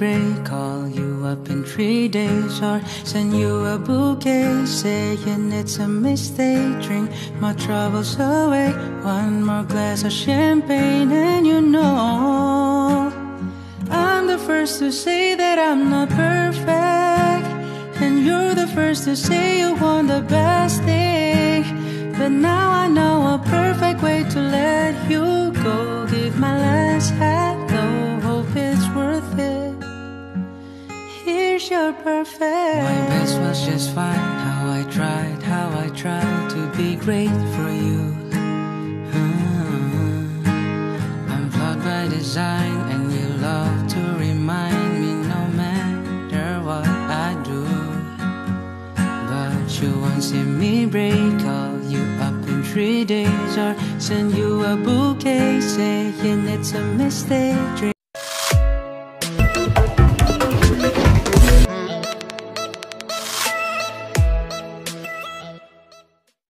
break, call you up in three days, or send you a bouquet saying it's a mistake. Drink my troubles away, one more glass of champagne, and you know I'm the first to say that I'm not perfect, and you're the first to say you want the best thing. But now I know a perfect way to let you go. Here's your perfect. My best was just fine. How I tried, how I tried to be great for you. Hmm. I'm flawed by design, and you love to remind me no matter what I do. But you won't see me break, call you up in three days, or send you a bouquet saying it's a mistake.